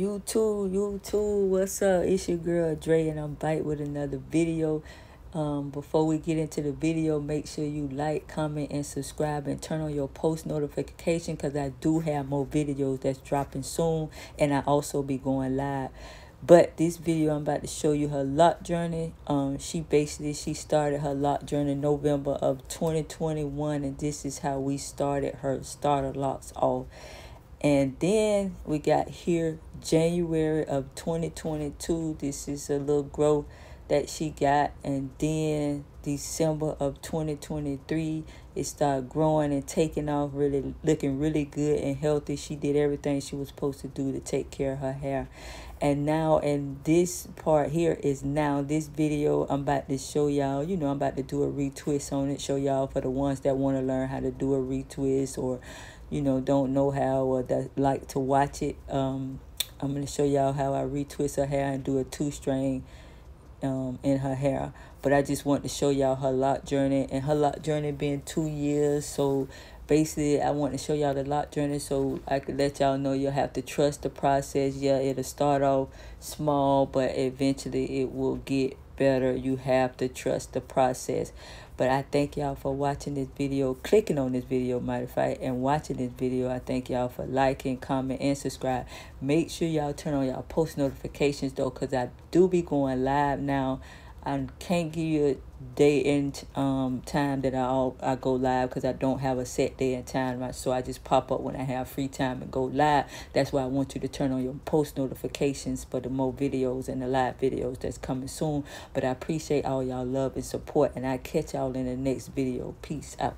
You too, you too. What's up? It's your girl Dre, and I'm back with another video. Um, before we get into the video, make sure you like, comment, and subscribe, and turn on your post notification because I do have more videos that's dropping soon, and I also be going live. But this video, I'm about to show you her loc journey. Um, she basically she started her loc journey November of 2021, and this is how we started her starter locs off. And then we got here January of 2022. This is a little growth that she got. And then December of 2023, it started growing and taking off, really looking really good and healthy. She did everything she was supposed to do to take care of her hair. And now, and this part here is now this video. I'm about to show y'all, you know, I'm about to do a retwist on it. Show y'all for the ones that want to learn how to do a retwist or you know, don't know how or that like to watch it, um, I'm going to show y'all how I retwist her hair and do a two-string um, in her hair. But I just want to show y'all her loc journey. And her loc journey being two years. So basically, I want to show y'all the loc journey so I could let y'all know you'll have to trust the process. Yeah, it'll start off small, but eventually it will get better. You have to trust the process. But I thank y'all for watching this video, clicking on this video, matter of and watching this video. I thank y'all for liking, comment, and subscribe. Make sure y'all turn on y'all post notifications, though, because I do be going live now I can't give you a day and um, time that I I go live because I don't have a set day and time. Right? So I just pop up when I have free time and go live. That's why I want you to turn on your post notifications for the more videos and the live videos that's coming soon. But I appreciate all y'all love and support, and I catch y'all in the next video. Peace out.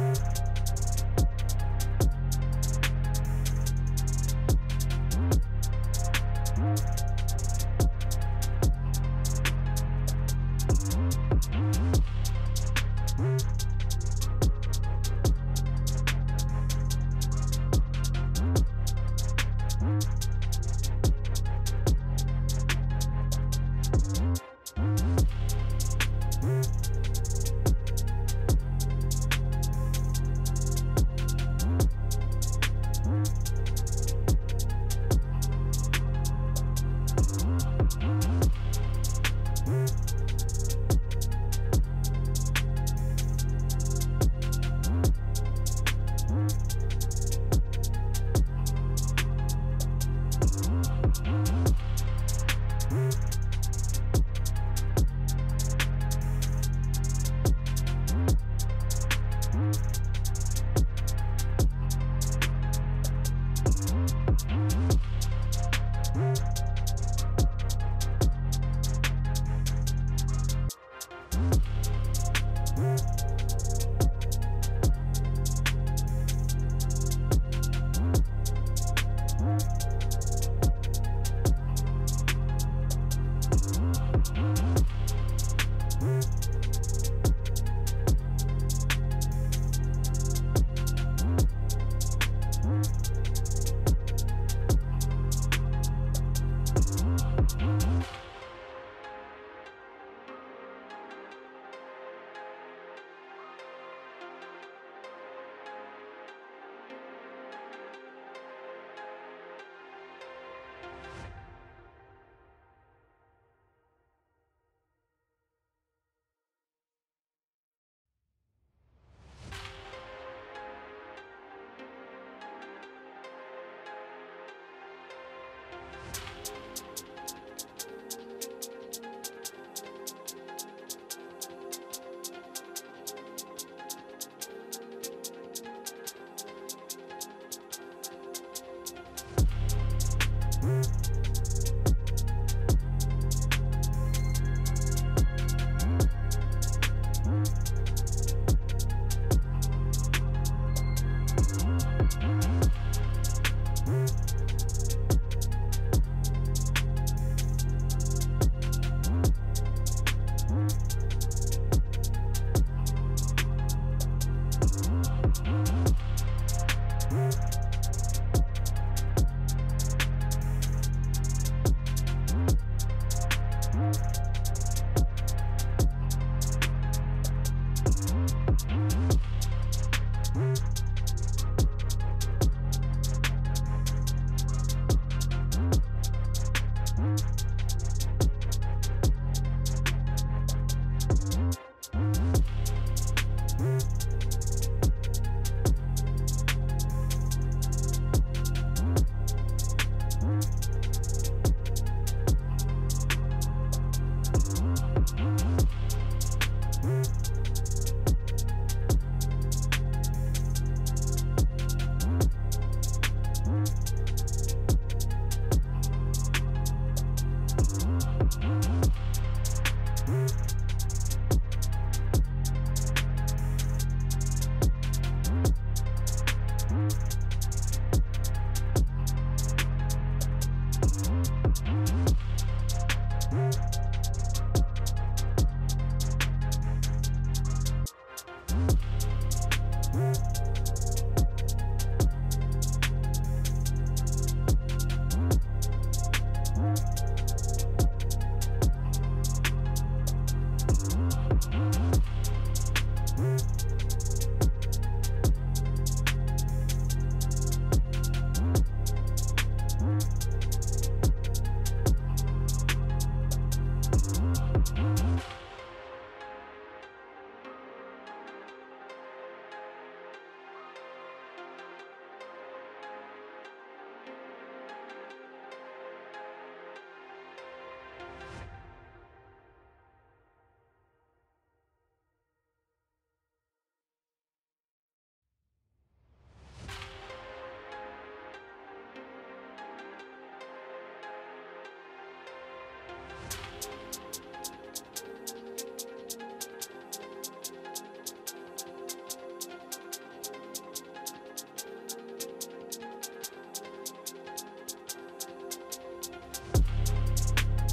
Bye. Bye.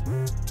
Bye.